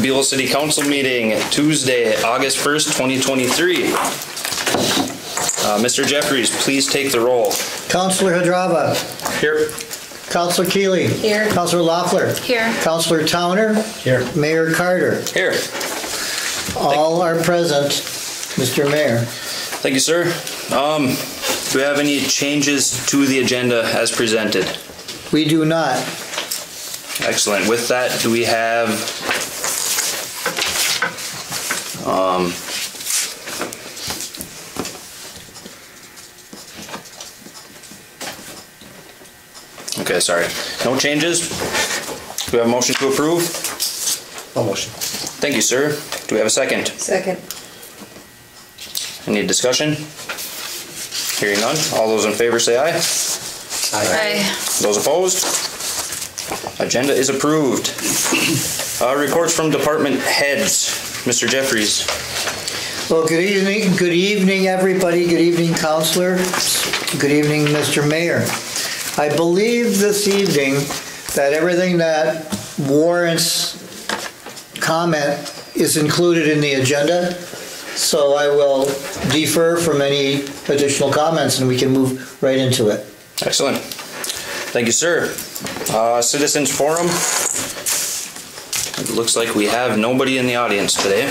Call Buhl City Council meeting, Tuesday, August 1st, 2023. Uh, Mr. Jeffries, please take the roll. Councilor Hadrava. Here. Councilor Keeley. Here. Councilor Loeffler. Here. Councilor Towner. Here. Mayor Carter. Here. All are present, Mr. Mayor. Thank you, sir. Um, do we have any changes to the agenda as presented? We do not. Excellent. With that, do we have, um, okay, sorry. No changes? Do we have a motion to approve? A motion. Thank you, sir. Do we have a second? Second. Any discussion? Hearing none. All those in favor say aye. Aye. Those opposed? Agenda is approved. Uh, Reports from department heads. Mr. Jeffries. Well, good evening, good evening, everybody. Good evening, Councilor. Good evening, Mr. Mayor. I believe this evening that everything that warrants comment is included in the agenda. So I will defer from any additional comments and we can move right into it. Excellent. Thank you, sir. Uh, Citizens Forum. Looks like we have nobody in the audience today.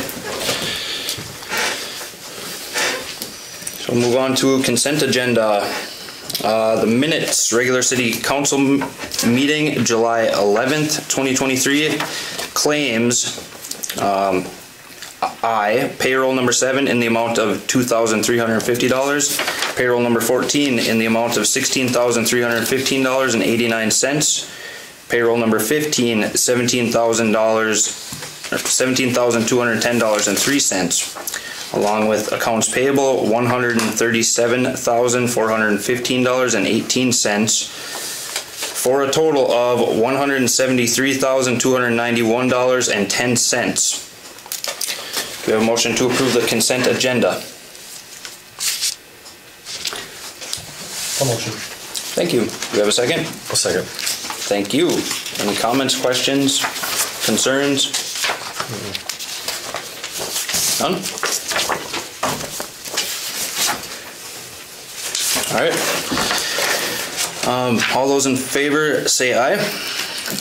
So we'll move on to consent agenda. Uh, The minutes, regular city council meeting, July 11th, 2023. Claims, um, I, payroll number seven in the amount of $2,350. Payroll number 14 in the amount of $16,315.89. Payroll number 15, $17,000, or $17,210.03. Along with accounts payable, $137,415.18 for a total of $173,291.10. Do we have a motion to approve the consent agenda? A motion. Thank you. Do we have a second? A second. Thank you. Any comments, questions, concerns? None? All right. Um, all those in favor say aye.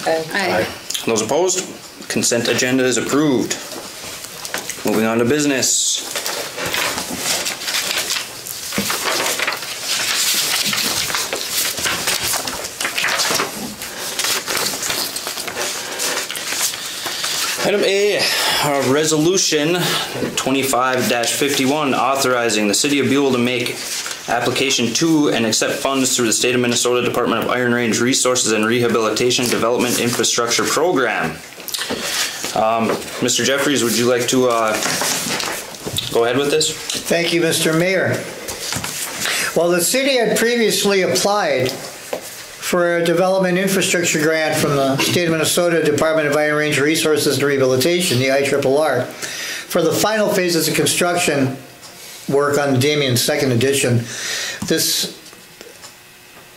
Aye. Those opposed? Consent agenda is approved. Moving on to business. Item A, Resolution 25-51, authorizing the City of Buhl to make application to and accept funds through the State of Minnesota Department of Iron Range Resources and Rehabilitation Development Infrastructure Program. Um, Mr. Jeffries, would you like to uh, go ahead with this? Thank you, Mr. Mayor. Well, the city had previously applied for a development infrastructure grant from the State of Minnesota Department of Iron Range Resources and Rehabilitation, the IRRR, for the final phases of construction work on Damien's second edition. This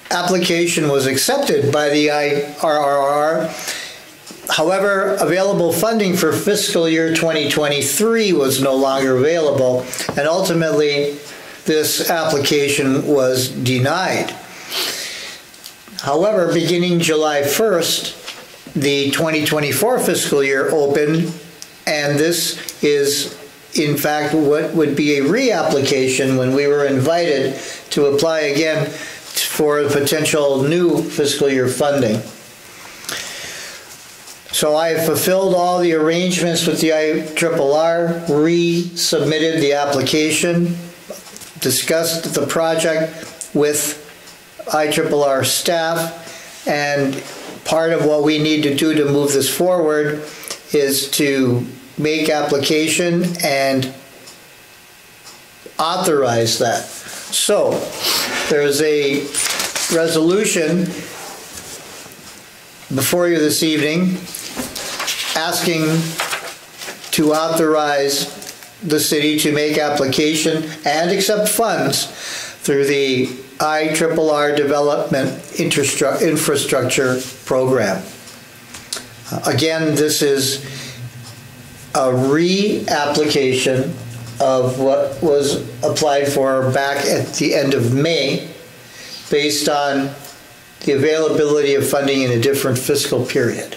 application was accepted by the IRRR. However, available funding for fiscal year 2023 was no longer available, and ultimately, this application was denied. However, beginning July 1st, the 2024 fiscal year opened, and this is in fact what would be a reapplication when we were invited to apply again for a potential new fiscal year funding. So I fulfilled all the arrangements with the IRRR, resubmitted the application, discussed the project with IRRR staff, and part of what we need to do to move this forward is to make application and authorize that. So, there's a resolution before you this evening asking to authorize the city to make application and accept funds through the IRRR Development Infrastructure Program. Uh, Again, this is a reapplication of what was applied for back at the end of May based on the availability of funding in a different fiscal period.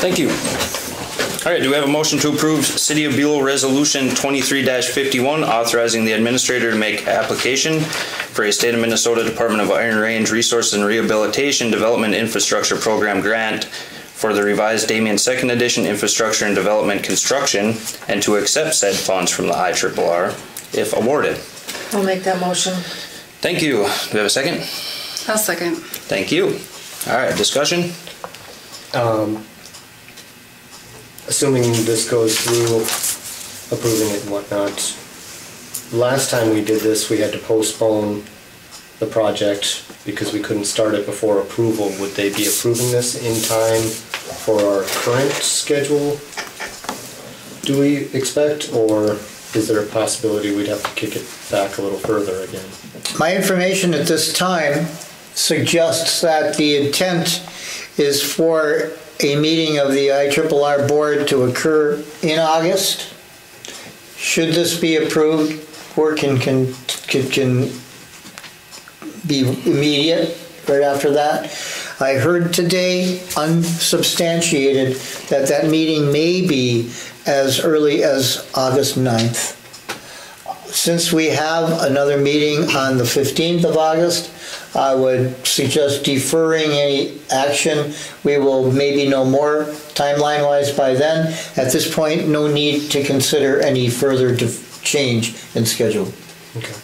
Thank you. All right, do we have a motion to approve City of Buhl Resolution 23-51, authorizing the administrator to make application for a State of Minnesota Department of Iron Range Resource and Rehabilitation Development Infrastructure Program grant for the revised Damien Second Edition Infrastructure and Development Construction, and to accept said funds from the IRRR if awarded. I'll make that motion. Thank you. Do we have a second? I'll second. Thank you. All right, discussion? Um, assuming this goes through, approving it and whatnot, last time we did this, we had to postpone the project because we couldn't start it before approval. Would they be approving this in time for our current schedule? Do we expect, or is there a possibility we'd have to kick it back a little further again? My information at this time suggests that the intent is for a meeting of the IRRR board to occur in August. Should this be approved, work can, can, can- be immediate right after that. I heard today, unsubstantiated, that that meeting may be as early as August 9th. Since we have another meeting on the 15th of August, I would suggest deferring any action. We will maybe know more timeline-wise by then. At this point, no need to consider any further change in schedule. Okay.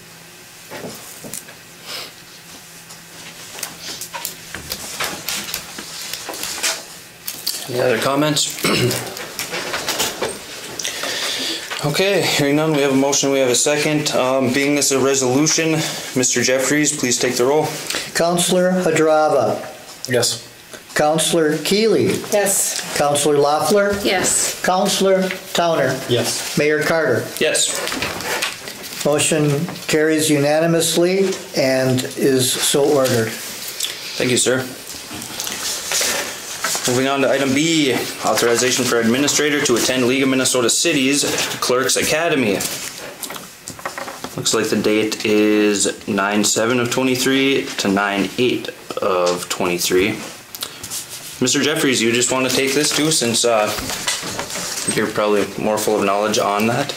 Any other comments? Okay, hearing none, we have a motion, we have a second. Um, Being this a resolution, Mr. Jeffries, please take the roll. Councilor Hadrava, Yes. Councilor Keeley, Yes. Councilor Loeffler, Yes. Councilor Towner, Yes. Mayor Carter. Yes. Motion carries unanimously and is so ordered. Thank you, sir. Moving on to item B, authorization for administrator to attend League of Minnesota Cities Clerks Academy. Looks like the date is nine seven of twenty-three to nine eight of twenty-three. Mr. Jeffries, you just want to take this too, since uh, you're probably more full of knowledge on that?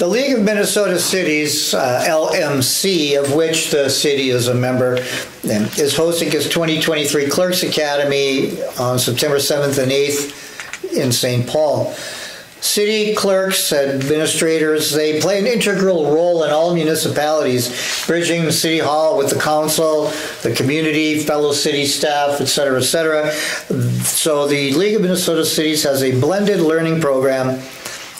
The League of Minnesota Cities, uh, LMC, of which the city is a member, um, is hosting its 2023 Clerks Academy on September 7th and 8th in St. Paul. City clerks, administrators, they play an integral role in all municipalities, bridging city hall with the council, the community, fellow city staff, et cetera, et cetera. So the League of Minnesota Cities has a blended learning program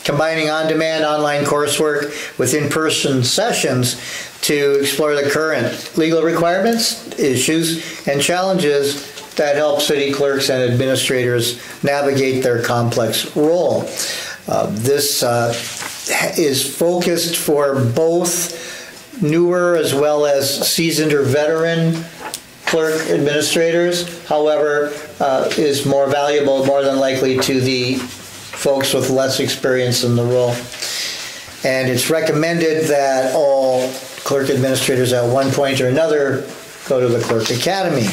combining on-demand online coursework with in-person sessions to explore the current legal requirements, issues, and challenges that help city clerks and administrators navigate their complex role. Uh, This uh, is focused for both newer as well as seasoned or veteran clerk administrators, however, uh, is more valuable, more than likely, to the folks with less experience in the role. And it's recommended that all clerk administrators at one point or another go to the Clerk Academy.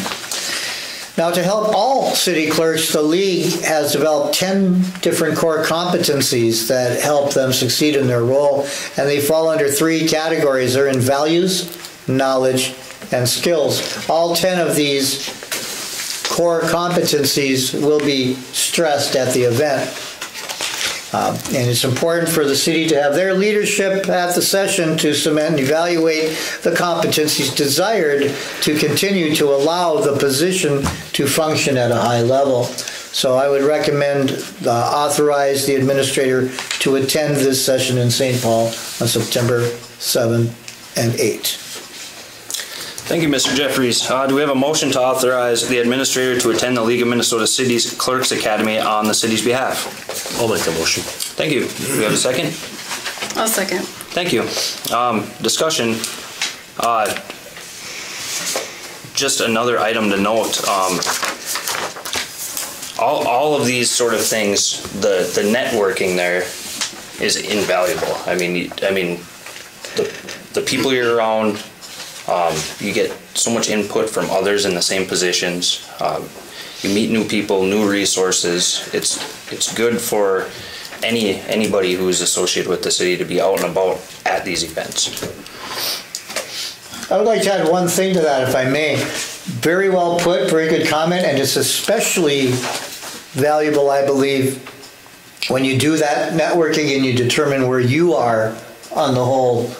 Now, to help all city clerks, the league has developed 10 different core competencies that help them succeed in their role, and they fall under three categories. They're in values, knowledge, and skills. All 10 of these core competencies will be stressed at the event. Um, And it's important for the city to have their leadership at the session to cement and evaluate the competencies desired to continue to allow the position to function at a high level. So I would recommend uh, authorize the administrator to attend this session in St. Paul on September 7 and 8. Thank you, Mr. Jeffries. Uh, do we have a motion to authorize the administrator to attend the League of Minnesota Cities Clerks Academy on the city's behalf? I'll make the motion. Thank you. Do we have a second? I'll second. Thank you. Um, discussion. Uh, just another item to note. Um, all, all of these sort of things, the, the networking there is invaluable. I mean, I mean, the, the people you're around, um, you get so much input from others in the same positions. Um, you meet new people, new resources. It's, it's good for any, anybody who's associated with the city to be out and about at these events. I would like to add one thing to that, if I may. Very well put, very good comment, and it's especially valuable, I believe, when you do that networking and you determine where you are on the whole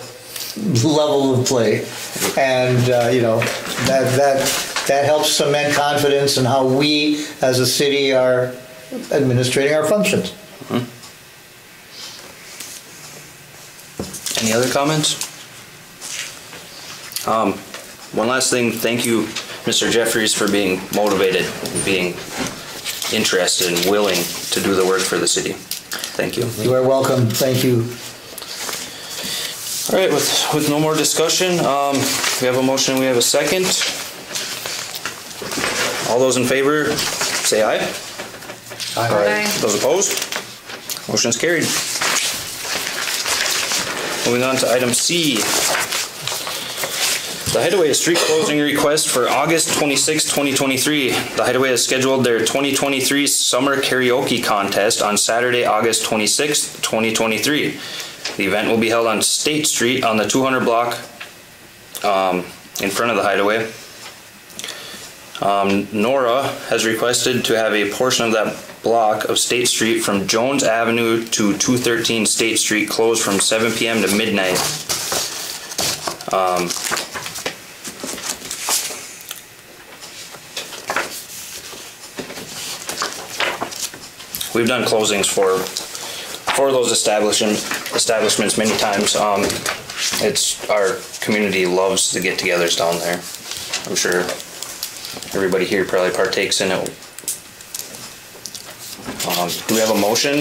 level of play. And, uh, you know, that, that, that helps cement confidence in how we, as a city, are administrating our functions. Any other comments? Um, one last thing, thank you, Mr. Jeffries, for being motivated, being interested and willing to do the work for the city. Thank you. You are welcome, thank you. All right, with, with no more discussion, um, we have a motion, we have a second. All those in favor, say aye. Aye. Those opposed? Motion's carried. Moving on to item C. The Hideaway Street closing request for August 26, 2023. The Hideaway has scheduled their 2023 Summer Karaoke Contest on Saturday, August 26, 2023. The event will be held on State Street on the 200 block um, in front of the Hideaway. Um, Nora has requested to have a portion of that block of State Street from Jones Avenue to 213 State Street closed from 7 p.m. to midnight. Um, we've done closings for for those establishment establishments many times. Um, it's our community loves the get-togethers down there. I'm sure everybody here probably partakes in it. Um, do we have a motion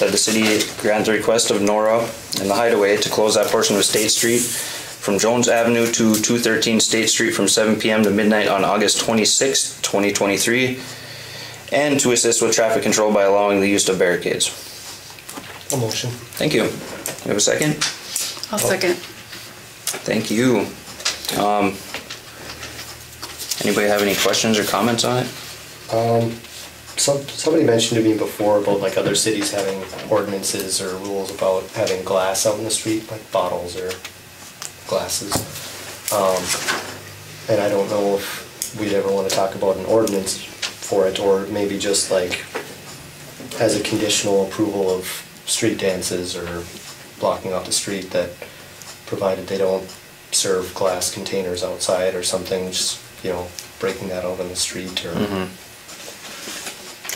that the city grant the request of Nora and the Hideaway to close that portion of State Street from Jones Avenue to 213 State Street from 7 p.m. to midnight on August 26, 2023, and to assist with traffic control by allowing the use of barricades? A motion. Thank you. We have a second? I'll second. Thank you. Um, anybody have any questions or comments on it? Um, some, somebody mentioned to me before about like other cities having ordinances or rules about having glass out in the street, like bottles or glasses. Um, and I don't know if we'd ever want to talk about an ordinance for it, or maybe just like as a conditional approval of street dances or blocking off the street that provided they don't serve glass containers outside or something, just, you know, breaking that out on the street or. Mm-hmm.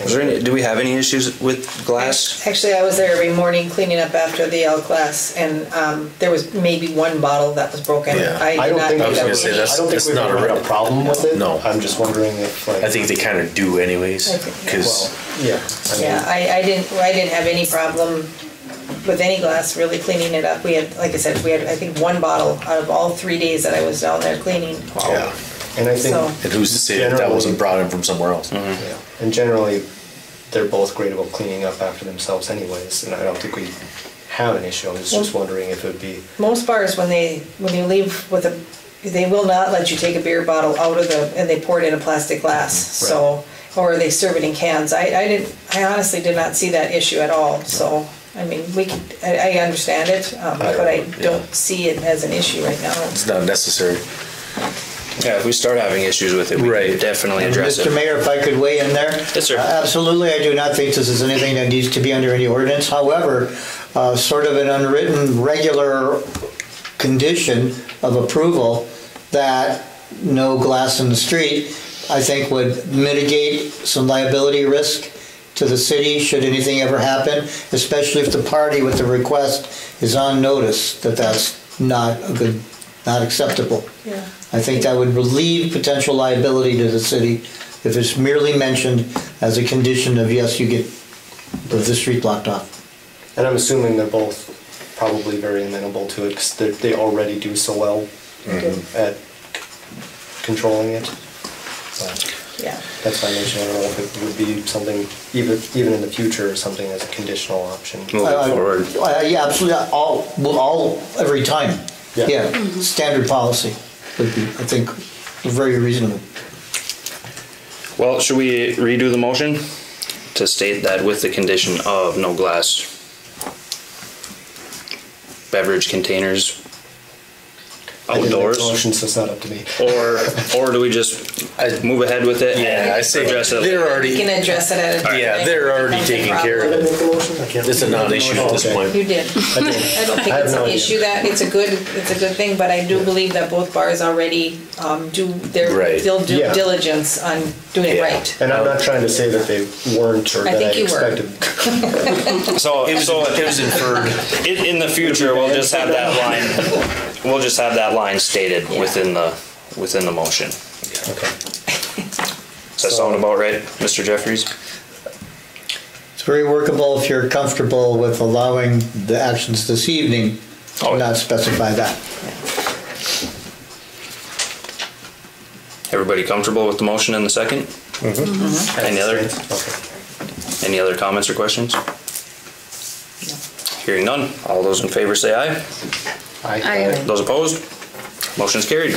Is there any, do we have any issues with glass? Actually, I was there every morning cleaning up after the L class, and um, there was maybe one bottle that was broken. Yeah. I I did don't not think, know I was that gonna was say an that's- I don't think it's we've not ever a had a re- problem with it. No. I'm just wondering if like. I think they kind of do anyways, I think- because Well, yeah. I mean, Yeah, I, I didn't, I didn't have any problem with any glass really cleaning it up. We had, like I said, we had, I think, one bottle out of all three days that I was down there cleaning. yeah. And I think, So- And who's to say that that wasn't brought in from somewhere else? yeah, and generally, they're both great about cleaning up after themselves anyways, and I don't think we have an issue. I was just wondering if it would be, Most bars, when they, when you leave with a, they will not let you take a beer bottle out of the, and they pour it in a plastic glass, so, or they serve it in cans. I, I didn't, I honestly did not see that issue at all, so, I mean, we could, I, I understand it, um, I don't- but I yeah. don't see it as an issue right now. It's not necessary. Yeah, if we start having issues with it, we Right. can definitely And address Mr. it. Mayor, if I could weigh in there? Yes, sir. Uh, Absolutely, I do not think this is anything that needs to be under any ordinance. However, uh, sort of an unwritten, regular condition of approval that no glass in the street, I think would mitigate some liability risk to the city should anything ever happen, especially if the party with the request is on notice that that's not a good, not acceptable. Yeah. I think that would relieve potential liability to the city if it's merely mentioned as a condition of, yes, you get the the street blocked off. and I'm assuming they're both probably very amenable to it, because they, they already do so well at controlling it. But- Yeah. That's why I mentioned, I don't know if it would be something, even, even in the future, something as a conditional option. Moving I- I- forward. I- Yeah, absolutely, all, well, all, every time. Yeah. Yeah, mm-hmm. standard policy would be, I think, very reasonable. Well, should we redo the motion to state that with the condition of no glass beverage containers I didn't make the outdoors? Motion, so it's not up to me. Or, or do we just move ahead with it? Yeah, I say Address it. they're We already, can address it at a. yeah, they're already taking care of Did I it. make the motion? I can't. It's a non-issue at this Okay. point. You did. I did. I don't think I it's no an idea. issue that, it's a good, it's a good thing, but I do believe that both bars already um, do their, Right. they'll do Yeah. diligence on doing it right. And I'm not trying to say that they weren't or I that I think you were. expected. So, It was, so it was inferred. in, in the future, we'll just have that line, we'll just have that line stated Yeah. within the, within the motion. Okay. Does that sound about right, Mr. Jeffries? It's very workable if you're comfortable with allowing the actions this evening, Oh, to not specify that. Everybody comfortable with the motion and the second? Mm-hmm. Any other, Okay. any other comments or questions? Hearing none, all those in favor say aye. Aye. Those opposed? Motion's carried.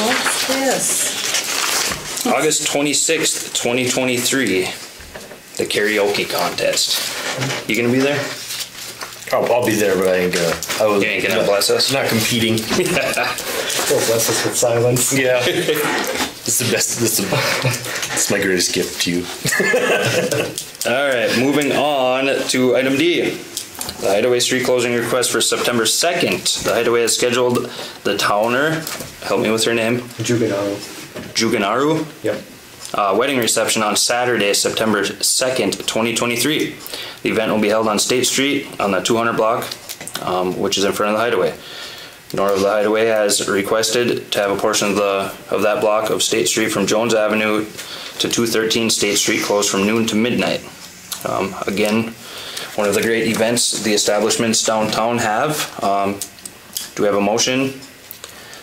What's this? August 26th, 2023, the karaoke contest. You gonna be there? I'll, I'll be there, but I ain't gonna. I was, You ain't gonna bless us? Not competing. Oh, bless us with silence. Yeah. It's the best. This is it's my greatest gift to you. All right, moving on to item D. The Hideaway Street closing request for September 2nd. The Hideaway has scheduled the Towner, help me with her name, Juvenile. Juganaru, Yep. uh, wedding reception on Saturday, September 2nd, 2023. The event will be held on State Street on the 200 block, um, which is in front of the Hideaway. Nor of the Hideaway has requested to have a portion of the of that block of State Street from Jones Avenue to 213 State Street closed from noon to midnight. Um, again, one of the great events the establishments downtown have. Um, do we have a motion?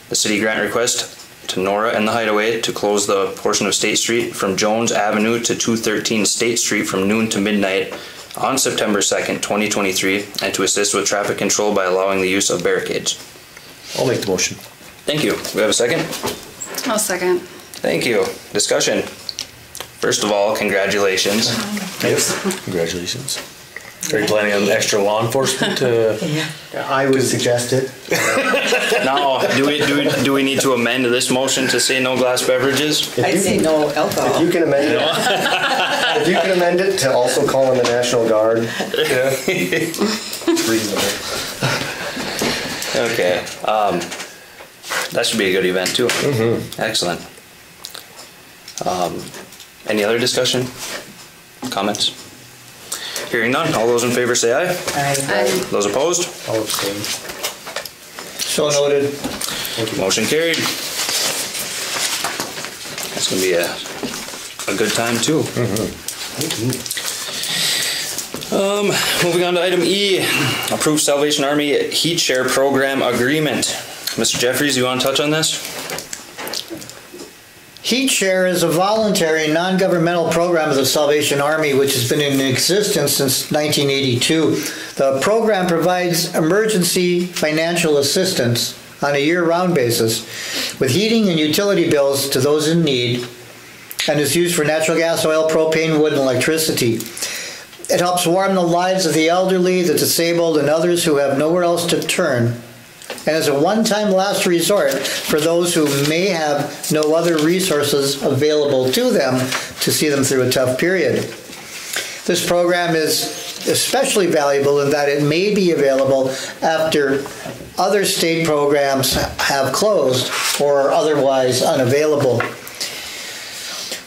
The city grant request to Nora and the Hideaway to close the portion of State Street from Jones Avenue to 213 State Street from noon to midnight on September 2nd, 2023, and to assist with traffic control by allowing the use of barricades. I'll make the motion. Thank you. We have a second? I'll second. Thank you. Discussion. First of all, congratulations. Yes. Congratulations. Are you planning on extra law enforcement to? I would suggest it. Now, do we, do we, do we need to amend this motion to say no glass beverages? I'd you say can- no If alcohol. you can amend it, if you can amend it to also call in the National Guard, it's reasonable. Okay, um, that should be a good event too. Excellent. Um, any other discussion? Comments? Hearing none, all those in favor say aye. Aye. Those opposed? I'll abstain. So noted. Motion carried. That's gonna be a, a good time too. Um, moving on to item E, approved Salvation Army Heat Share Program Agreement. Mr. Jeffries, you wanna touch on this? Heat Share is a voluntary, non-governmental program of the Salvation Army which has been in existence since 1982. The program provides emergency financial assistance on a year-round basis with heating and utility bills to those in need and is used for natural gas, oil, propane, wood, and electricity. It helps warm the lives of the elderly, the disabled, and others who have nowhere else to turn and is a one-time last resort for those who may have no other resources available to them to see them through a tough period. This program is especially valuable in that it may be available after other state programs have closed or are otherwise unavailable.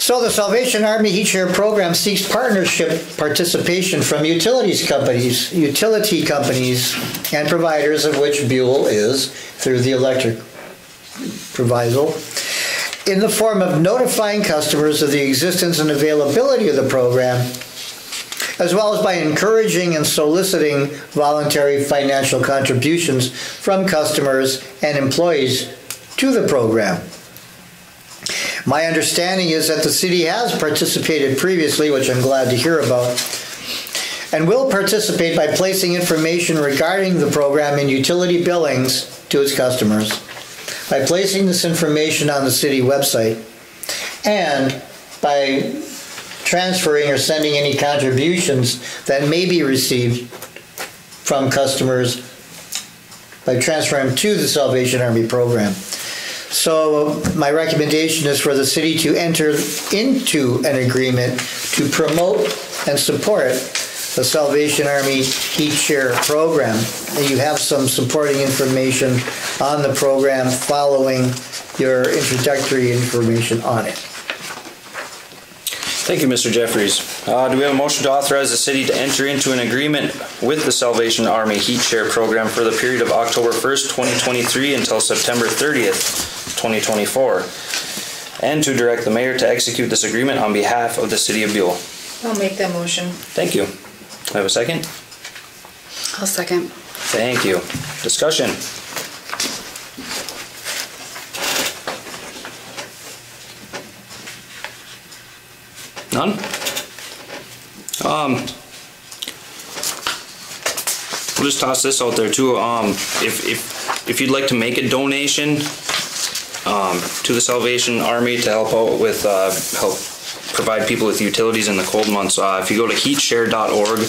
So the Salvation Army Heat Share Program seeks partnership participation from utilities companies, utility companies, and providers of which Buhl is through the electric proviso, in the form of notifying customers of the existence and availability of the program, as well as by encouraging and soliciting voluntary financial contributions from customers and employees to the program. My understanding is that the city has participated previously, which I'm glad to hear about, and will participate by placing information regarding the program in utility billings to its customers, by placing this information on the city website, and by transferring or sending any contributions that may be received from customers by transferring to the Salvation Army program. So my recommendation is for the city to enter into an agreement to promote and support the Salvation Army Heat Share Program. You have some supporting information on the program following your introductory information on it. Thank you, Mr. Jeffries. Uh, do we have a motion to authorize the city to enter into an agreement with the Salvation Army Heat Share Program for the period of October 1st, 2023 until September 30th, 2024, and to direct the mayor to execute this agreement on behalf of the city of Buhl? I'll make that motion. Thank you. I have a second? I'll second. Thank you. Discussion? None? Um, we'll just toss this out there too. Um, if, if, if you'd like to make a donation, um, to the Salvation Army to help out with, uh, help provide people with utilities in the cold months, uh, if you go to heatshare.org,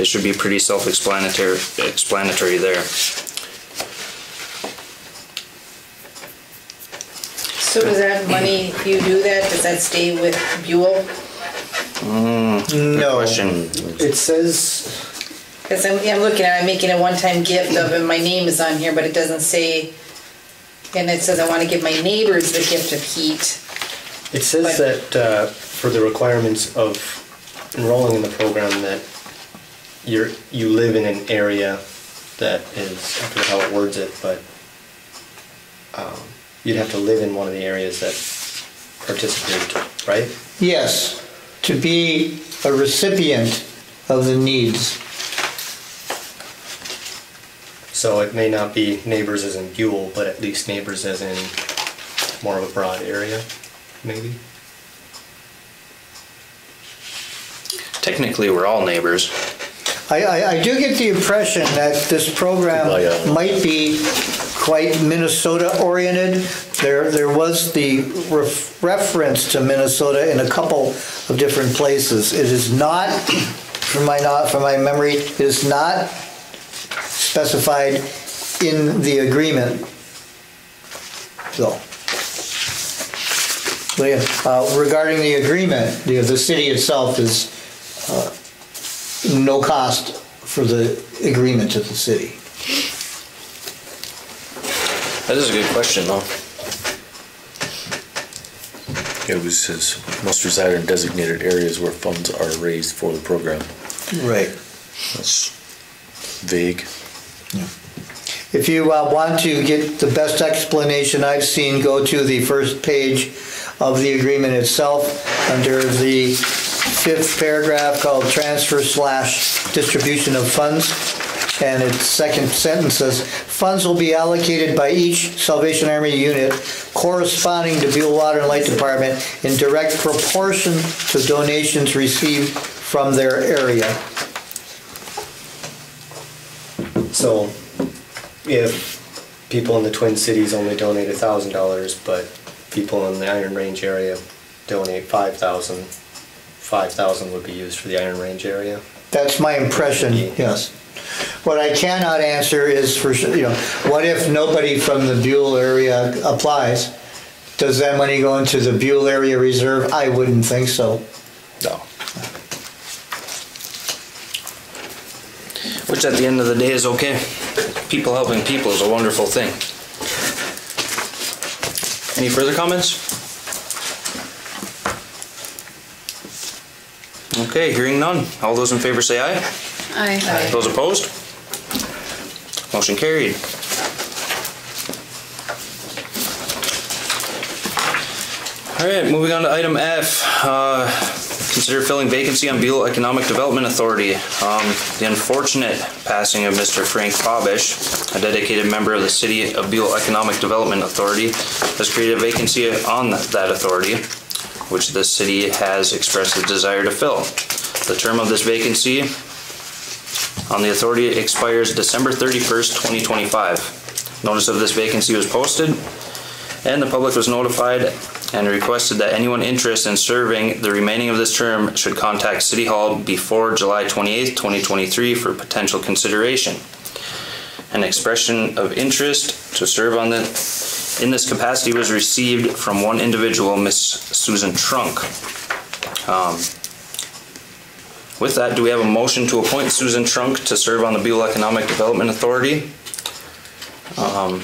it should be pretty self-explanatory, explanatory there. So does that money, if you do that, does that stay with Buhl? Good No. question. It says, Because I'm, I'm looking at, it, I'm making a one-time gift of, and my name is on here, but it doesn't say, and it says I want to give my neighbors the gift of heat. it says that uh, for the requirements of enrolling in the program that you're, you live in an area that is, I forget how it words it, but um, you'd have to live in one of the areas that participate, right? Yes, to be a recipient of the needs. So it may not be neighbors as in Buhl, but at least neighbors as in more of a broad area, maybe? Technically, we're all neighbors. I, I, I do get the impression that this program Oh, yeah. might be quite Minnesota-oriented. There, there was the ref- reference to Minnesota in a couple of different places. It is not, from my, not, from my memory, it is not specified in the agreement, so. Uh, Regarding the agreement, the, the city itself is uh, no cost for the agreement to the city. That is a good question, though. It was says must reside in designated areas where funds are raised for the program. Right. That's vague. If you uh, want to get the best explanation I've seen, go to the first page of the agreement itself, under the fifth paragraph called transfer slash distribution of funds. And its second sentence says, funds will be allocated by each Salvation Army unit corresponding to Buhl Water and Light Department in direct proportion to donations received from their area. So if people in the Twin Cities only donate a thousand dollars, but people in the Iron Range area donate five thousand, five thousand would be used for the Iron Range area? That's my impression, yes. What I cannot answer is for, you know, what if nobody from the Buhl area applies? Does that money go into the Buhl area reserve? I wouldn't think so. No. Which at the end of the day is okay. People helping people is a wonderful thing. Any further comments? Okay, hearing none. All those in favor say aye. Aye. Those opposed? Motion carried. All right, moving on to item F, uh, consider filling vacancy on Buhl Economic Development Authority. Um, the unfortunate passing of Mr. Frank Bobish, a dedicated member of the City of Buhl Economic Development Authority, has created a vacancy on that authority, which the city has expressed a desire to fill. The term of this vacancy on the authority expires December 31st, 2025. Notice of this vacancy was posted, and the public was notified and requested that anyone interested in serving the remaining of this term should contact City Hall before July 28, 2023 for potential consideration. An expression of interest to serve on the, in this capacity was received from one individual, Miss Susan Trunk. Um, With that, do we have a motion to appoint Susan Trunk to serve on the Buhl Economic Development Authority? Um,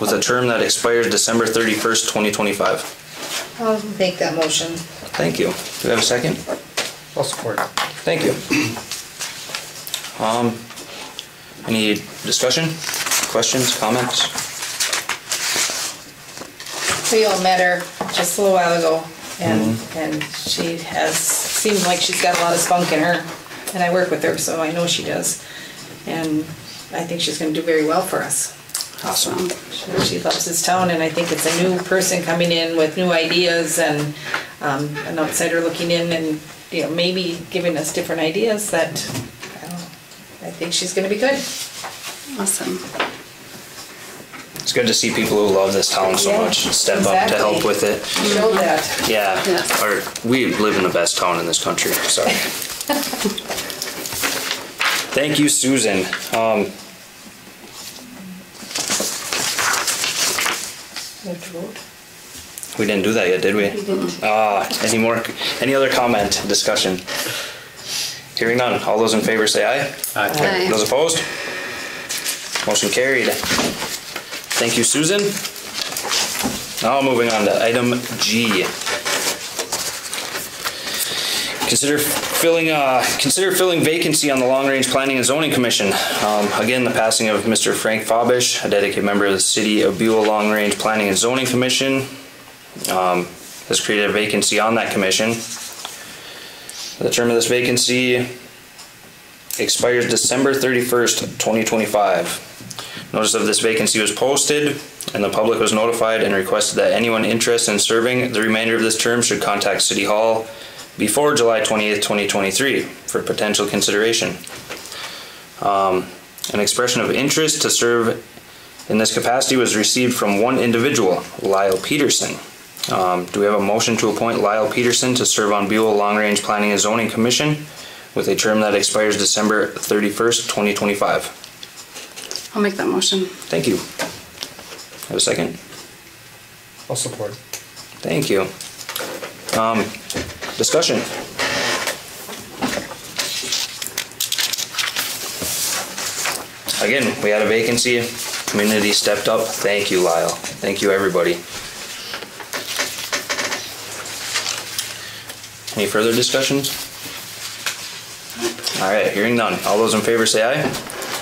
With a term that expires December 31st, 2025. I'll make that motion. Thank you. Do we have a second? I'll support. Thank you. Um, any discussion, questions, comments? We all met her just a little while ago, and, and she has, seems like she's got a lot of spunk in her, and I work with her, so I know she does. And I think she's gonna do very well for us. Awesome. She she loves this town, and I think it's a new person coming in with new ideas and um, an outsider looking in and, you know, maybe giving us different ideas that, I don't know, I think she's gonna be good. Awesome. It's good to see people who love this town so Yeah, much step up to help with it. Show that. Yeah, Yes. or we live in the best town in this country, sorry. Thank you, Susan. Um, You have to vote. We didn't do that yet, did we? Ah, any more, any other comment, discussion? Hearing none, all those in favor say aye. Aye. Those opposed? Motion carried. Thank you, Susan. Now moving on to item G. Consider filling, uh, consider filling vacancy on the Long Range Planning and Zoning Commission. Um, again, the passing of Mr. Frank Fabish, a dedicated member of the City of Buhl Long Range Planning and Zoning Commission, um, has created a vacancy on that commission. The term of this vacancy expires December 31st, 2025. Notice of this vacancy was posted and the public was notified and requested that anyone interested in serving the remainder of this term should contact City Hall before July 28th, 2023 for potential consideration. Um, An expression of interest to serve in this capacity was received from one individual, Lyle Peterson. Um, Do we have a motion to appoint Lyle Peterson to serve on Buhl Long Range Planning and Zoning Commission with a term that expires December 31st, 2025? I'll make that motion. Thank you. Have a second? I'll support. Thank you. Um, discussion. Again, we had a vacancy, community stepped up. Thank you, Lyle. Thank you, everybody. Any further discussions? All right, hearing none. All those in favor say aye.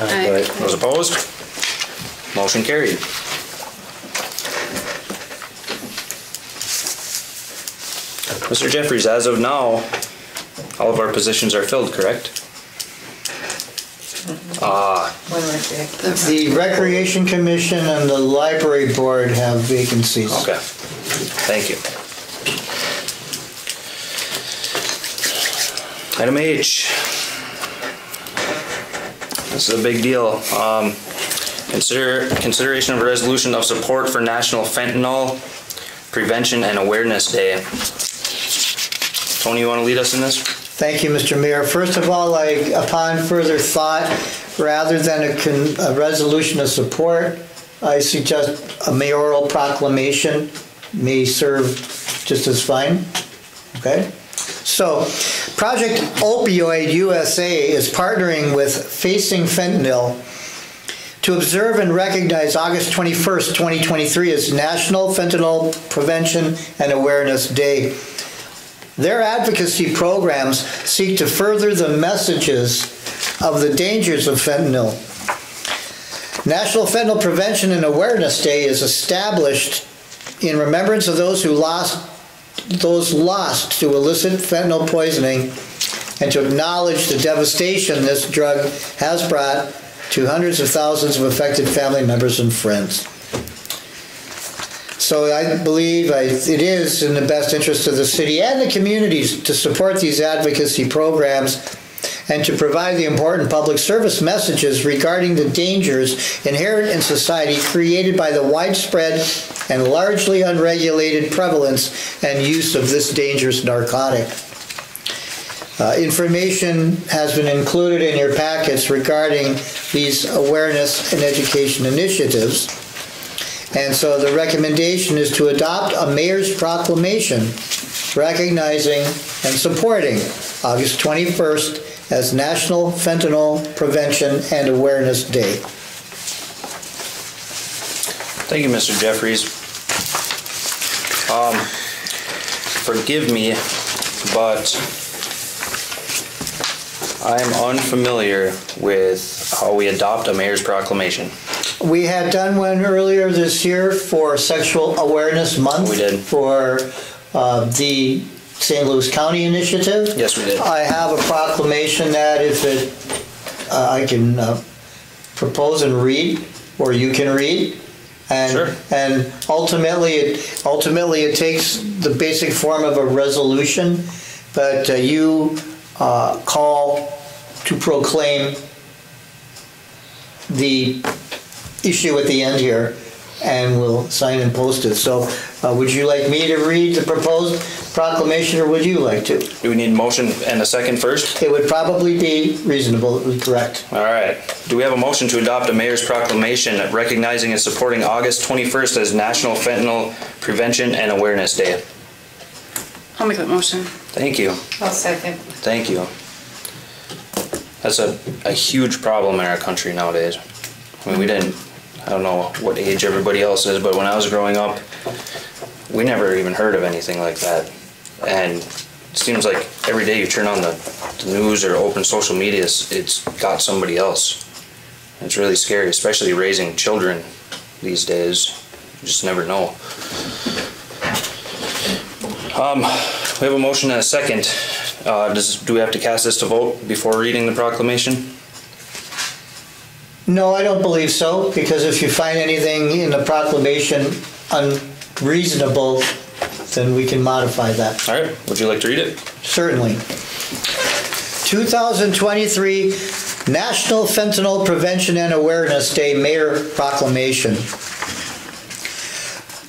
Aye. Those opposed? Motion carried. Mr. Jeffries, as of now, all of our positions are filled, correct? Ah, One right there. The Recreation Commission and the Library Board have vacancies. okay. Thank you. Item H. This is a big deal. Um, consider, consideration of a resolution of support for National Fentanyl Prevention and Awareness Day. Tony, you want to lead us in this? Thank you, Mr. Mayor. First of all, I, upon further thought, rather than a, a resolution of support, I suggest a mayoral proclamation may serve just as fine. Okay? So, Project Opioid USA is partnering with Facing Fentanyl to observe and recognize August 21st, 2023 as National Fentanyl Prevention and Awareness Day. Their advocacy programs seek to further the messages of the dangers of fentanyl. National Fentanyl Prevention and Awareness Day is established in remembrance of those who lost those lost to illicit fentanyl poisoning and to acknowledge the devastation this drug has brought to hundreds of thousands of affected family members and friends. So I believe I- it is in the best interest of the city and the communities to support these advocacy programs and to provide the important public service messages regarding the dangers inherent in society created by the widespread and largely unregulated prevalence and use of this dangerous narcotic. Uh, Information has been included in your packets regarding these awareness and education initiatives. And so the recommendation is to adopt a mayor's proclamation recognizing and supporting August 21st as National Fentanyl Prevention and Awareness Day. Thank you, Mr. Jeffries. Um, forgive me, but I'm unfamiliar with how we adopt a mayor's proclamation. We had done one earlier this year for Sexual Awareness Month. We did. For uh, the St. Louis County Initiative. Yes, we did. I have a proclamation that if it, uh, I can uh, propose and read, or you can read. And, Sure. and ultimately, it, ultimately, it takes the basic form of a resolution, but uh, you uh, call to proclaim the issue at the end here, and we'll sign and post it. So uh, would you like me to read the proposed proclamation, or would you like to? Do we need a motion and a second first? It would probably be reasonable, correct. All right. Do we have a motion to adopt a mayor's proclamation recognizing and supporting August 21st as National Fentanyl Prevention and Awareness Day? I'll make that motion. Thank you. I'll second. Thank you. That's a, a huge problem in our country nowadays. I mean, we didn't, I don't know what age everybody else is, but when I was growing up, we never even heard of anything like that. And it seems like every day you turn on the, the news or open social media, it's, it's got somebody else. It's really scary, especially raising children these days. You just never know. Um, we have a motion and a second. Uh, does, do we have to cast this to vote before reading the proclamation? No, I don't believe so, because if you find anything in the proclamation unreasonable, then we can modify that. All right, would you like to read it? Certainly. 2023 National Fentanyl Prevention and Awareness Day Mayor Proclamation.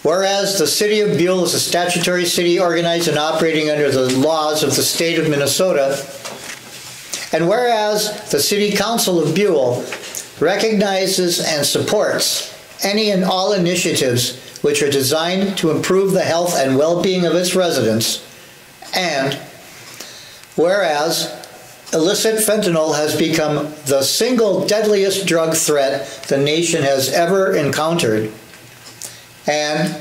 Whereas the city of Buhl is a statutory city organized and operating under the laws of the state of Minnesota, and whereas the city council of Buhl recognizes and supports any and all initiatives which are designed to improve the health and well-being of its residents, and whereas illicit fentanyl has become the single deadliest drug threat the nation has ever encountered, and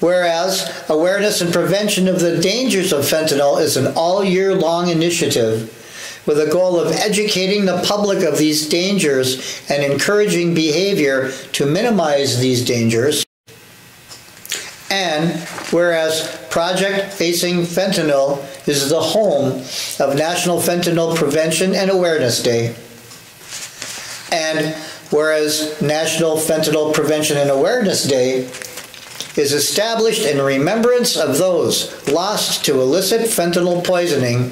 whereas awareness and prevention of the dangers of fentanyl is an all year long initiative with a goal of educating the public of these dangers and encouraging behavior to minimize these dangers. And whereas Project Facing Fentanyl is the home of National Fentanyl Prevention and Awareness Day. And whereas National Fentanyl Prevention and Awareness Day is established in remembrance of those lost to illicit fentanyl poisoning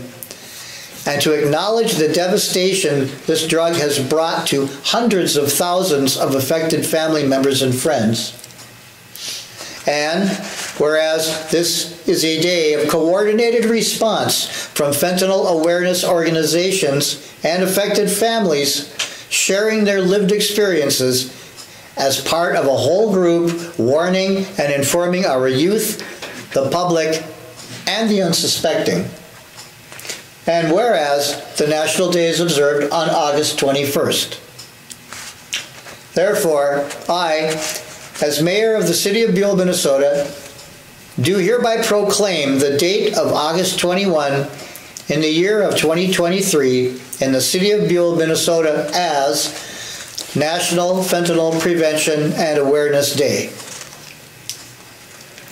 and to acknowledge the devastation this drug has brought to hundreds of thousands of affected family members and friends. And whereas this is a day of coordinated response from fentanyl awareness organizations and affected families sharing their lived experiences as part of a whole group warning and informing our youth, the public, and the unsuspecting. And whereas the National Day is observed on August 21st. Therefore, I, as mayor of the city of Buhl, Minnesota, do hereby proclaim the date of August 21 in the year of 2023 in the city of Buhl, Minnesota as National Fentanyl Prevention and Awareness Day.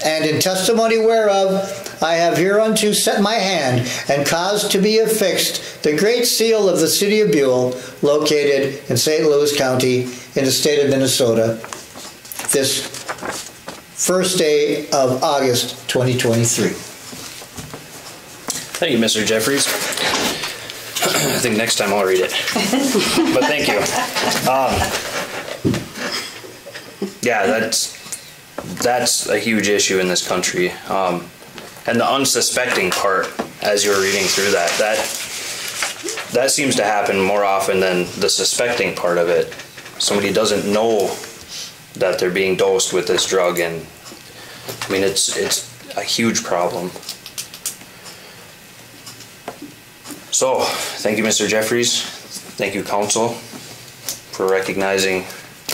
And in testimony whereof, I have hereunto set my hand and caused to be affixed the great seal of the city of Buhl, located in St. Louis County in the state of Minnesota, this first day of August 2023. Thank you, Mr. Jeffries. I think next time I'll read it. but thank you. Um, yeah, that's that's a huge issue in this country. Um, and the unsuspecting part, as you're reading through that, that that seems to happen more often than the suspecting part of it. Somebody doesn't know that they're being dosed with this drug, and I mean it's it's a huge problem. So, thank you, Mr. Jeffries. Thank you, council, for recognizing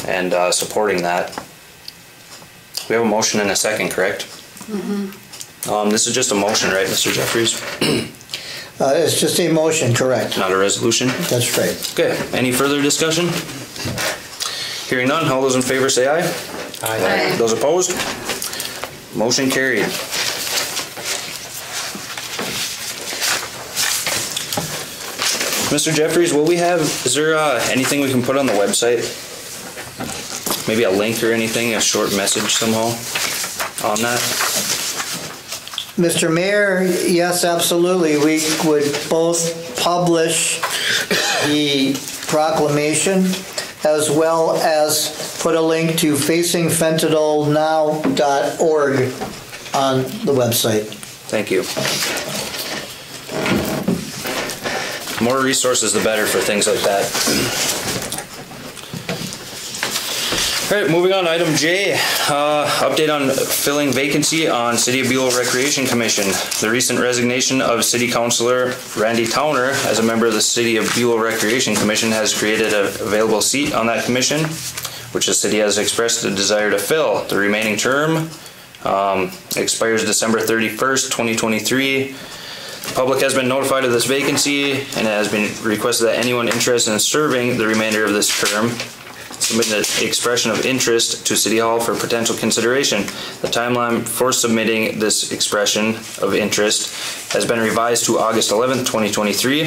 and uh, supporting that. We have a motion and a second, correct? Um, this is just a motion, right, Mr. Jeffries? Uh, It's just a motion, correct? Not a resolution? That's right. Okay, any further discussion? Hearing none, all those in favor say aye. Aye. Those opposed? Motion carried. Mr. Jeffries, will we have, is there uh, anything we can put on the website? Maybe a link or anything, a short message somehow on that? Mr. Mayor, yes, absolutely. We would both publish the proclamation as well as put a link to facingfentanylnow.org on the website. Thank you. More resources, the better for things like that. All right, moving on, item J, uh, update on filling vacancy on City of Buhl Recreation Commission. The recent resignation of City Councilor Randy Towner as a member of the City of Buhl Recreation Commission has created an available seat on that commission, which the city has expressed a desire to fill. The remaining term um, expires December 31st, 2023. The Public has been notified of this vacancy and it has been requested that anyone interested in serving the remainder of this term submit an expression of interest to City Hall for potential consideration. The timeline for submitting this expression of interest has been revised to August 11th, 2023,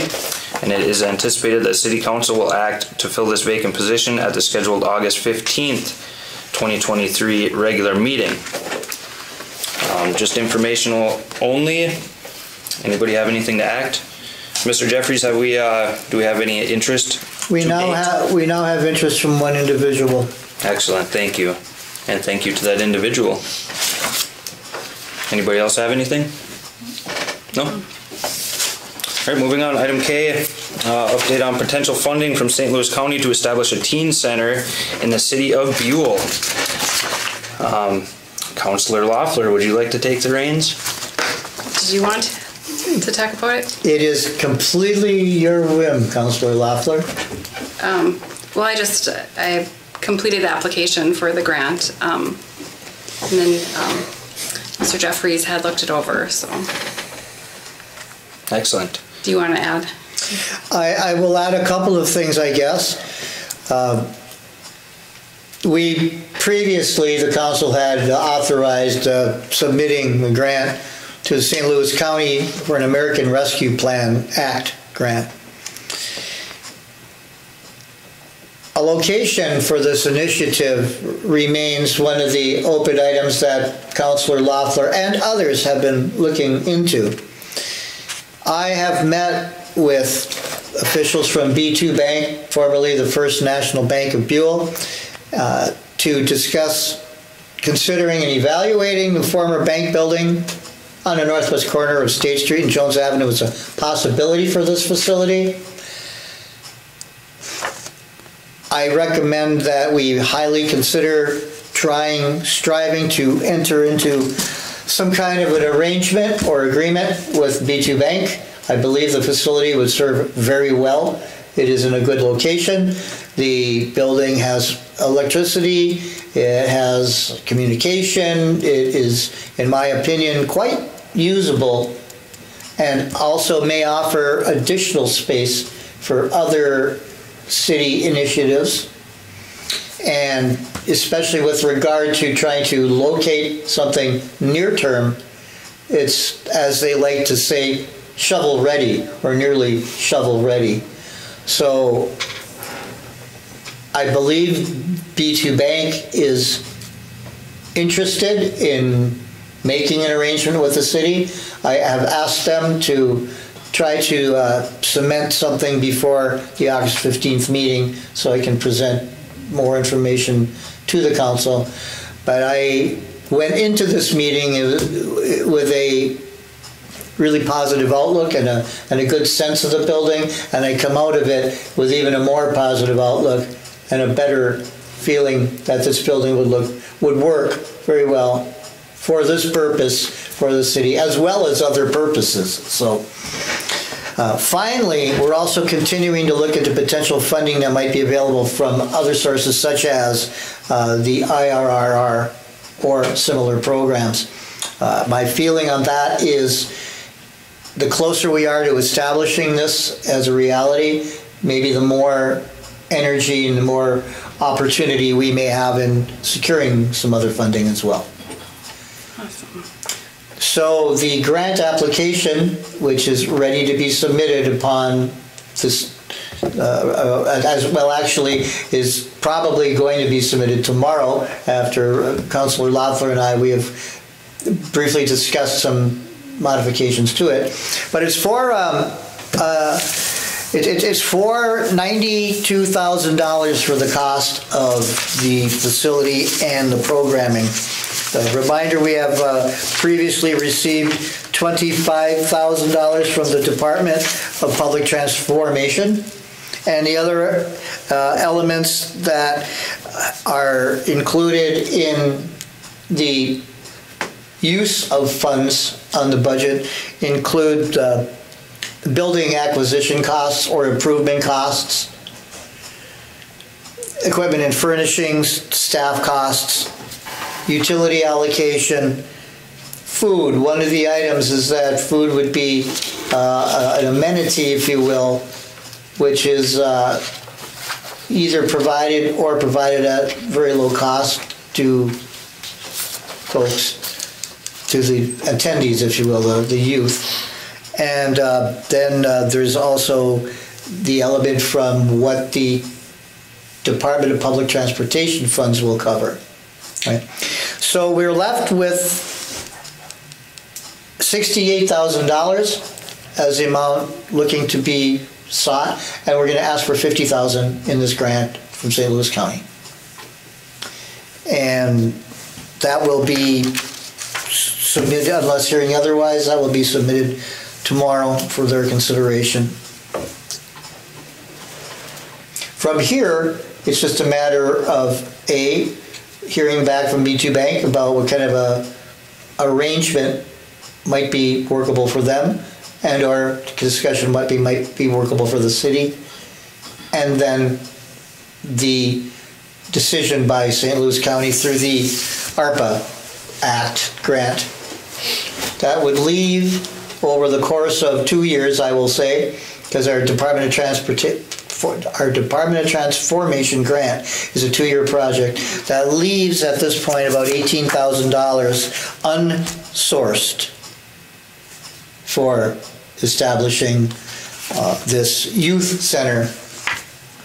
and it is anticipated that City Council will act to fill this vacant position at the scheduled August 15th, 2023 regular meeting. Um, Just informational only. Anybody have anything to act? Mr. Jeffries, have we, uh, do we have any interest? We to now date? have, we now have interest from one individual. Excellent, thank you. And thank you to that individual. Anybody else have anything? No? All right, moving on, item K, uh, update on potential funding from St. Louis County to establish a teen center in the city of Buhl. Um, Councilor Loeffler, would you like to take the reins? Did you want to talk about it? It is completely your whim, Councilor Loeffler. Um, well, I just, I completed the application for the grant. Um, and then, um, Mr. Jeffries had looked it over, so Excellent. do you want to add? I, I will add a couple of things, I guess. Um, We, previously, the council had authorized uh, submitting the grant to St. Louis County for an American Rescue Plan Act grant. A location for this initiative remains one of the open items that Councilor Loeffler and others have been looking into. I have met with officials from B2 Bank, formerly the First National Bank of Buhl, uh, to discuss considering and evaluating the former bank building on the northwest corner of State Street and Jones Avenue as a possibility for this facility. I recommend that we highly consider trying, striving to enter into some kind of an arrangement or agreement with B2 Bank. I believe the facility would serve very well. It is in a good location. The building has electricity, it has communication, it is, in my opinion, quite usable and also may offer additional space for other city initiatives. And especially with regard to trying to locate something near term It's, as they like to say, shovel-ready, or nearly shovel-ready. So I believe B2 Bank is interested in making an arrangement with the city. I have asked them to try to uh, cement something before the August 15th meeting so I can present more information to the council. But I went into this meeting with a really positive outlook and a, and a good sense of the building, and I come out of it with even a more positive outlook and a better feeling that this building would look, would work very well for this purpose for the city, as well as other purposes. So uh, Finally, we're also continuing to look into potential funding that might be available from other sources such as uh, the IRRR or similar programs. Uh, My feeling on that is the closer we are to establishing this as a reality, maybe the more energy and the more opportunity we may have in securing some other funding as well. So the grant application, which is ready to be submitted upon this, uh, uh, as well, actually, is probably going to be submitted tomorrow after uh, Councillor Loeffler and I, we have briefly discussed some modifications to it. But it's for, um, uh, it, it, it's for $92,000 for the cost of the facility and the programming. A reminder, we have uh, previously received $25,000 from the Department of Public Transformation. And the other uh, elements that are included in the use of funds on the budget include uh, building acquisition costs or improvement costs, equipment and furnishings, staff costs, utility allocation, food. One of the items is that food would be uh, an amenity, if you will, which is uh, either provided or provided at very low cost to folks, to the attendees, if you will, the, the youth. And uh, then uh, there's also the element from what the Department of Public Transportation funds will cover. Right? So we're left with $68,000 as the amount looking to be sought, and we're going to ask for 50,000 in this grant from St. Louis County. And that will be submitted, unless hearing otherwise, that will be submitted tomorrow for their consideration. From here, it's just a matter of A, hearing back from B2 Bank about what kind of a arrangement might be workable for them and our discussion might be might be workable for the city and then the decision by St. Louis County through the ARPA Act grant that would leave over the course of two years I will say because our Department of Transportation our Department of Transformation grant is a two-year project that leaves at this point about $18,000 unsourced for establishing uh, this youth center,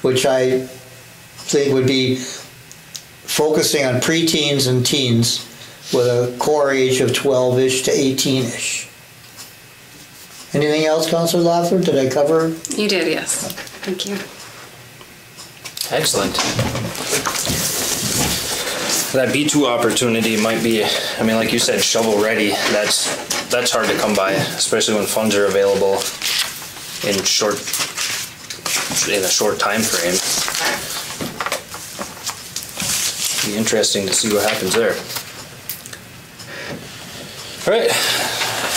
which I think would be focusing on preteens and teens with a core age of 12-ish to 18-ish. Anything else, Councilor Loeffler? Did I cover? You did, yes. Thank you. Excellent. That B2 opportunity might be, I mean, like you said, shovel ready. That's that's hard to come by, especially when funds are available in short in a short time frame. Be interesting to see what happens there. All right.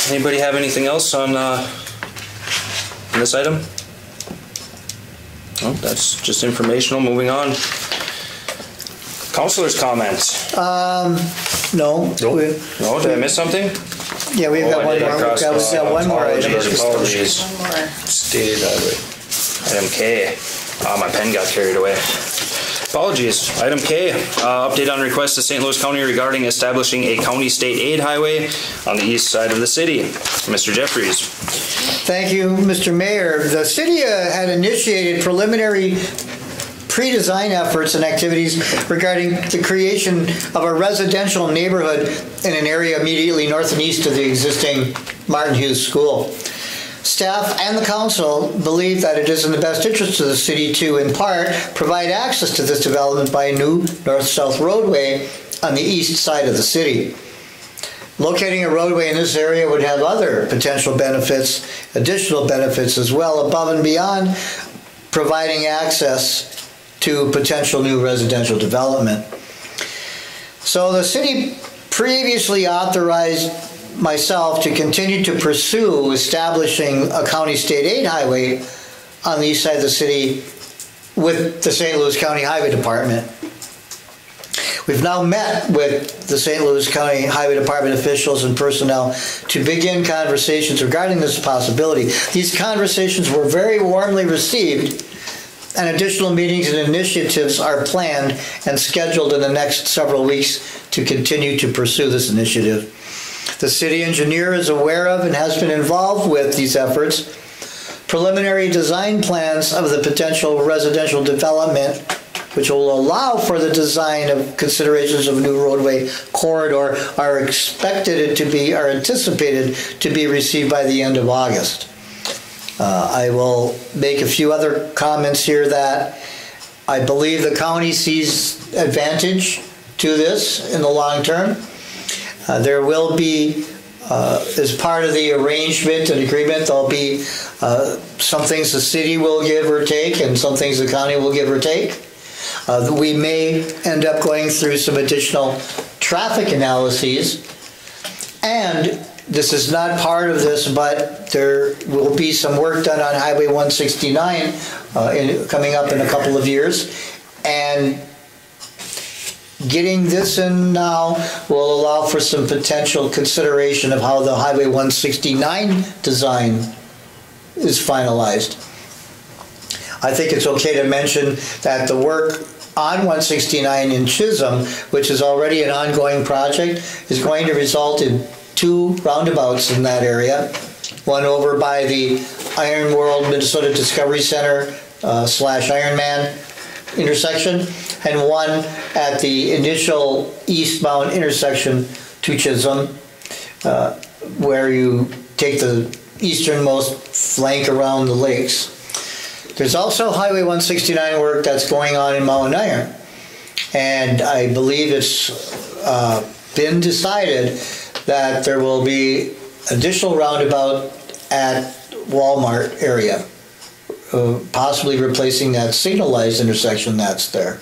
Anybody have anything else on uh, on this item? No, that's just informational. Moving on. Councilors' comments. Um, no. we- No, did I miss something? Yeah, we've Oh, got I one more, we've got we've got one more item. Apologies, apologies. One more. Stated highway. Item K. Ah, my pen got carried away. Apologies. Item K, uh, update on request to St. Louis County regarding establishing a county state aid highway on the east side of the city. Mr. Jeffries. Thank you, Mr. Mayor. The city uh, had initiated preliminary pre-design efforts and activities regarding the creation of a residential neighborhood in an area immediately north and east of the existing Martin Hughes School. Staff and the council believe that it is in the best interest of the city to, in part, provide access to this development by a new north-south roadway on the east side of the city. Locating a roadway in this area would have other potential benefits, additional benefits as well, above and beyond providing access to potential new residential development. So the city previously authorized myself to continue to pursue establishing a county state aid highway on the east side of the city with the St. Louis County Highway Department. We've now met with the St. Louis County Highway Department officials and personnel to begin conversations regarding this possibility. These conversations were very warmly received and additional meetings and initiatives are planned and scheduled in the next several weeks to continue to pursue this initiative. The city engineer is aware of and has been involved with these efforts. Preliminary design plans of the potential residential development, which will allow for the design of considerations of a new roadway corridor, are expected to be, are anticipated to be received by the end of August. Uh, I will make a few other comments here that I believe the county sees advantage to this in the long term. Uh, There will be, uh, as part of the arrangement and agreement, there'll be uh, some things the city will give or take and some things the county will give or take. Uh, We may end up going through some additional traffic analyses. And this is not part of this, but there will be some work done on Highway 169 uh, in- coming up in a couple of years. And Getting this in now will allow for some potential consideration of how the Highway 169 design is finalized. I think it's okay to mention that the work on 169 in Chisholm, which is already an ongoing project, is going to result in two roundabouts in that area. One over by the Iron World Minnesota Discovery Center uh, slash Ironman intersection, and one at the initial eastbound intersection to Chisholm, uh, where you take the easternmost flank around the lakes. There's also Highway 169 work that's going on in Mount Iron. And I believe it's uh, been decided that there will be additional roundabout at Walmart area, uh, possibly replacing that signalized intersection that's there.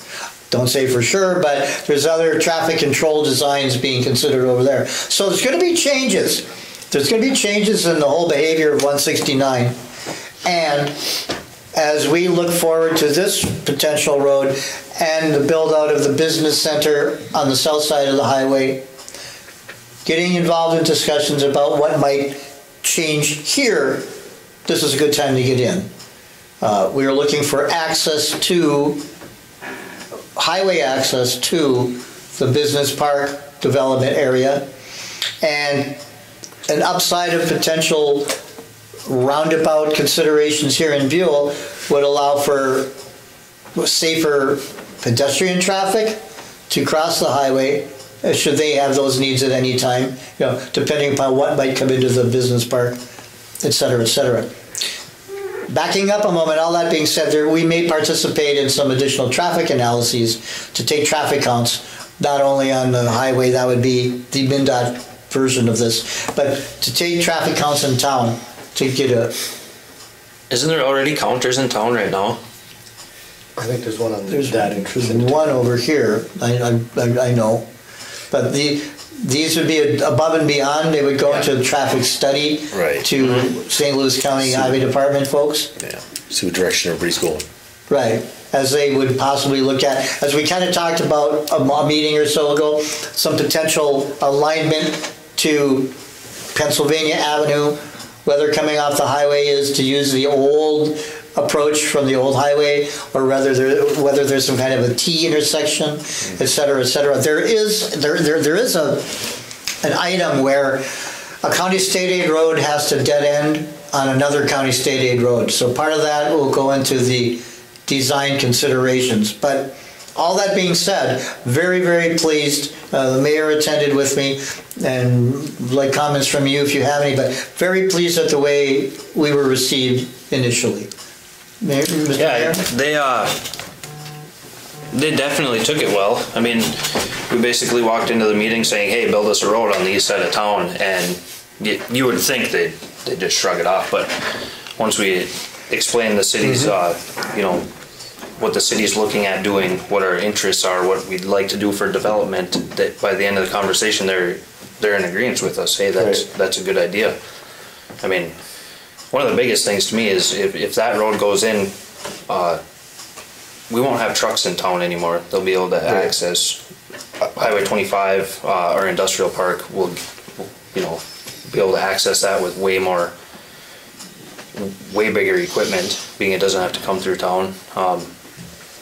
Don't say for sure, but there's other traffic control designs being considered over there. So there's going to be changes. There's going to be changes in the whole behavior of 169. And as we look forward to this potential road and the build out of the business center on the south side of the highway, getting involved in discussions about what might change here, this is a good time to get in. Uh, we are looking for access to, highway access to the business park development area and an upside of potential roundabout considerations here in Buhl would allow for safer pedestrian traffic to cross the highway, uh, should they have those needs at any time, you know, depending upon what might come into the business park, et cetera, et cetera. Backing up a moment, all that being said, there, we may participate in some additional traffic analyses to take traffic counts, not only on the highway, that would be the MnDOT version of this, but to take traffic counts in town to get a, Isn't there already counters in town right now? I think there's one on there's that there's one over here, I, I- I, I know. But the, these would be above and beyond, they would go into a traffic study Right. to St. Louis County Highway Department folks. Yeah, see what direction everybody's going. Right, as they would possibly look at, as we kind of talked about a mo- meeting or so ago, some potential alignment to Pennsylvania Avenue, whether coming off the highway is to use the old approach from the old highway, or whether there, whether there's some kind of a T intersection, mm. et cetera, et cetera. There is, there, there, there is a, an item where a county state aid road has to dead end on another county state aid road. So part of that will go into the design considerations. But all that being said, very, very pleased. Uh, the mayor attended with me and like comments from you if you have any, but very pleased at the way we were received initially. Mayor, Mr. Yeah, Mayor? they uh, they definitely took it well. I mean, we basically walked into the meeting saying, "Hey, build us a road on the east side of town," and you, you would think they they just shrug it off. But once we explained the city's, uh, you know, what the city's looking at doing, what our interests are, what we'd like to do for development, that by the end of the conversation, they're they're in agreement with us. Hey, that's Right. that's a good idea. I mean, one of the biggest things to me is if, if that road goes in, uh, we won't have trucks in town anymore. They'll be able to access Highway 25, uh, our industrial park will, you know, be able to access that with way more, way bigger equipment, being it doesn't have to come through town. Um,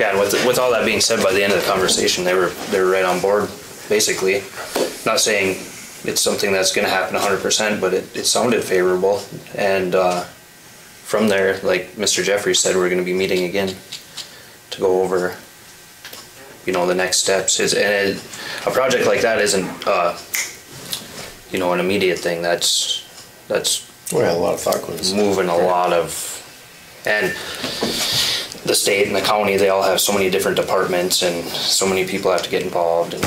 yeah, and with, with all that being said, by the end of the conversation, they were, they were right on board, basically. Not saying it's something that's gonna happen hundred percent, but it, it sounded favorable. And, uh, from there, like Mr. Jeffrey said, we're gonna be meeting again to go over, you know, the next steps. Is and it, a project like that isn't, uh, you know, an immediate thing. That's that's a lot of thought moving a lot of, and the state and the county, they all have so many different departments, and so many people have to get involved. And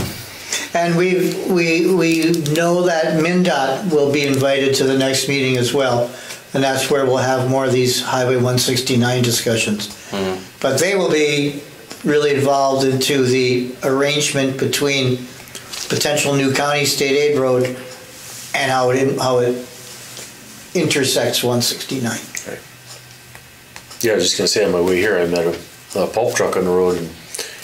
And we, we, we know that MnDOT will be invited to the next meeting as well. And that's where we'll have more of these Highway 169 discussions. Mm-hmm. But they will be really involved into the arrangement between potential new county state aid road and how it, how it intersects 169. Yeah, I was just gonna say on my way here, I met a, a pulp truck on the road and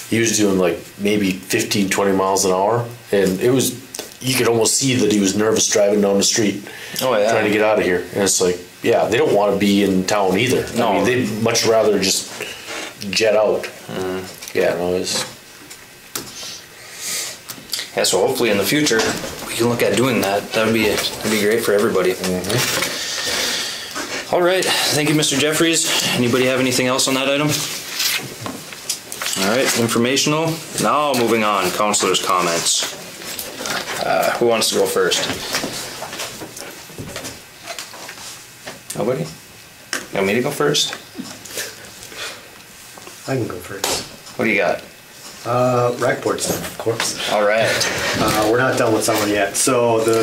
he was doing like maybe 15, 20 miles an hour. And it was, you could almost see that he was nervous driving down the street. Oh, yeah. Trying to get out of here. And it's like, yeah, they don't want to be in town either. I No. mean, they'd much rather just jet out. Mm-hmm. Yeah, no, yeah, so hopefully in the future we can look at doing that. That'd be that'd be great for everybody. All right, thank you, Mr. Jeffries. Anybody have anything else on that item? All right, informational. Now moving on, councilors' comments. Uh, who wants to go first? Nobody? You want me to go first? I can go first. What do you got? Uh, rec board stuff, of course. All right. Uh, we're not done with summer yet. So the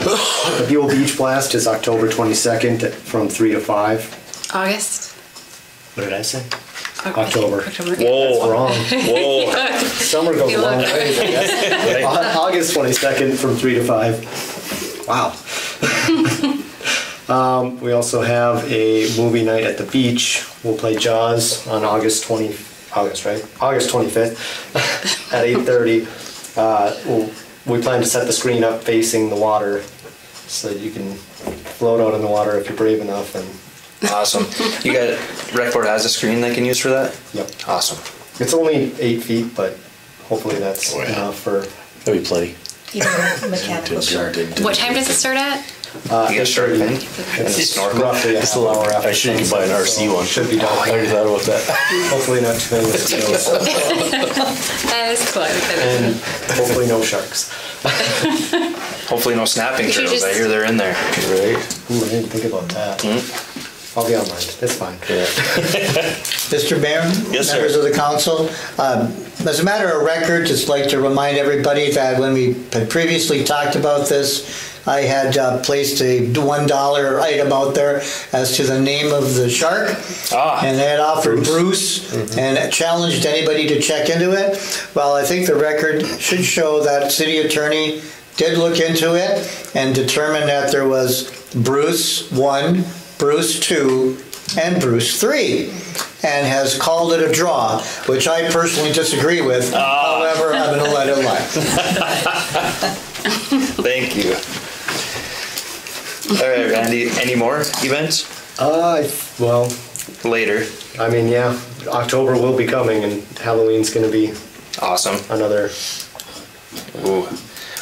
the Buhl Beach Blast is October 22nd from 3 to 5. August. What did I say? Okay. October. October. Whoa. Wrong. Whoa. Summer goes a long look- ways, I guess. Au- August 22nd from 3 to 5. Wow. um, we also have a movie night at the beach. We'll play Jaws on August 20, August, right? August 25th at 8.30. Uh, we'll, we plan to set the screen up facing the water so that you can float out in the water if you're brave enough. And Awesome. You got, Recport has a screen they can use for that? Yep. Awesome. It's only eight feet, but hopefully that's Oh, yeah. enough for that'd be plenty. Even mechanical shark. What time does it start at? Uh, You got a shark fin? It's And snorkel? roughly a half hour after. I should you can buy an RC so one. Should be I done. already thought about that. Hopefully not too many mosquitoes That is cool. and hopefully no sharks. Hopefully no snapping You should turtles. I hear they're in there. Right? Ooh, I didn't think about that. I'll be online. It's fine. Yeah. Mr. Mayor? Yes, sir. Members of the council, um, as a matter of record, just like to remind everybody that when we had previously talked about this, I had uh, placed a $1 item out there as to the name of the shark. Ah. And they had offered Bruce and challenged anybody to check into it. Well, I think the record should show that city attorney did look into it and determined that there was Bruce 1, Bruce 2, and Bruce 3, and has called it a draw, which I personally disagree with. However, I'm going to let it lie. Thank you. All right, Randy. Any more events? Uh, well, later. I mean, yeah, October will be coming and Halloween's gonna be Awesome. another, Ooh,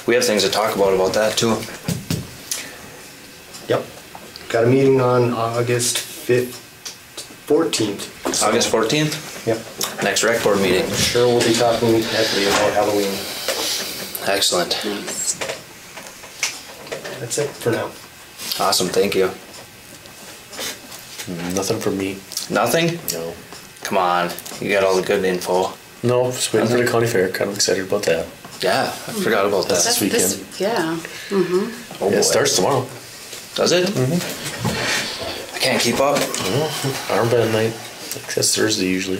we have things to talk about about that too. yep. Got a meeting on August fifth, fourteenth. August 14th, Yep. next rec board meeting. Sure we'll be talking heavily about Halloween. Excellent. Nice. That's it for now. Awesome, thank you. Mm, nothing from me. Nothing? No. Come on, you got all the good info. No, just waiting for the county fair. Kind of excited about that. Yeah, I forgot about that. That's- That's this this, yeah. Mm-hmm. Oh, Yeah, boy. it starts tomorrow. Does it? Mm-hmm. I can't keep up. Mm-hmm. Armband night. That's Thursday usually.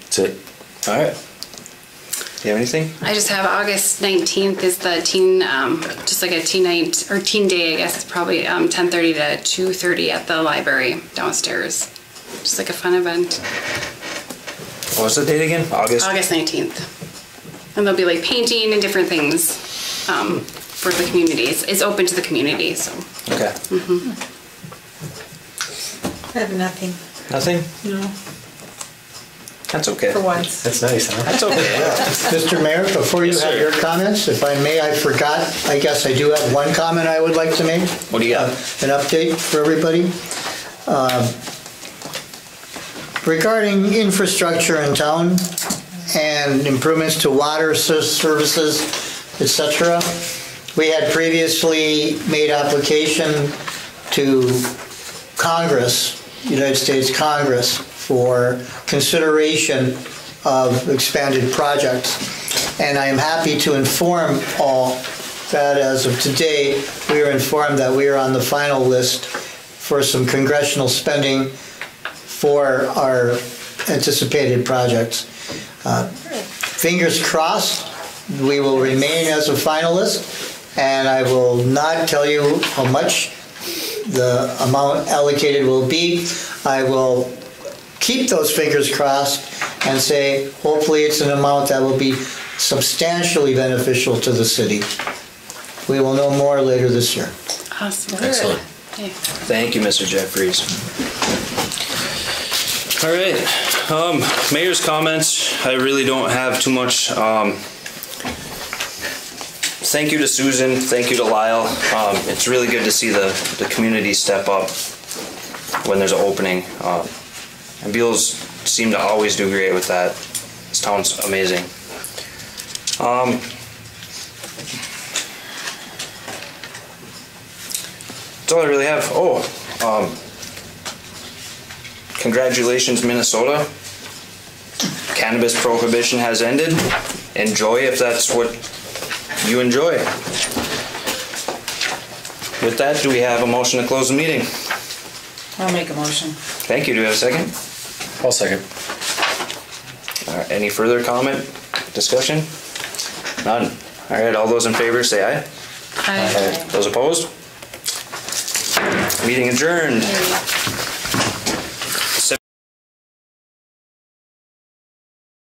That's it. All right. You have anything? I just have August 19th is the teen, um, just like a teen night, or teen day, I guess. It's probably um, 10:30 to 2:30 at the library downstairs. Just like a fun event. What was the date again? August? August 19th. And there'll be like painting and different things um, for the communities. It's open to the community, so. Okay. Mm -hmm. I have nothing, Nothing? no, That's okay. for once. That's nice, huh? That's okay. Mr. Mayor, before you Yes, have sir. your comments, if I may, I forgot, I guess I do have one comment I would like to make. What do you got? Uh, An update for everybody. Um, Regarding infrastructure in town and improvements to water ser- services, et cetera, we had previously made application to Congress, United States Congress, for consideration of expanded projects. And I am happy to inform all that as of today, we are informed that we are on the final list for some congressional spending for our anticipated projects. Uh, Fingers crossed, we will remain as a finalist, and I will not tell you how much the amount allocated will be. I will keep those fingers crossed and say, hopefully it's an amount that will be substantially beneficial to the city. We will know more later this year. Awesome. Excellent. Hey. Thank you, Mr. Jeffries. All right, um, mayor's comments, I really don't have too much, um, thank you to Susan, thank you to Lyle. Um, it's really good to see the, the community step up when there's an opening. Um, and Beals seem to always do great with that. This town's amazing. Um, that's all I really have. Oh, um, congratulations, Minnesota. Cannabis prohibition has ended. Enjoy if that's what you enjoy. With that, do we have a motion to close the meeting? I'll make a motion. Thank you. Do we have a second? I'll second. All right, any further comment, discussion? None. All right, all those in favor say aye. Aye. Those opposed? Meeting adjourned.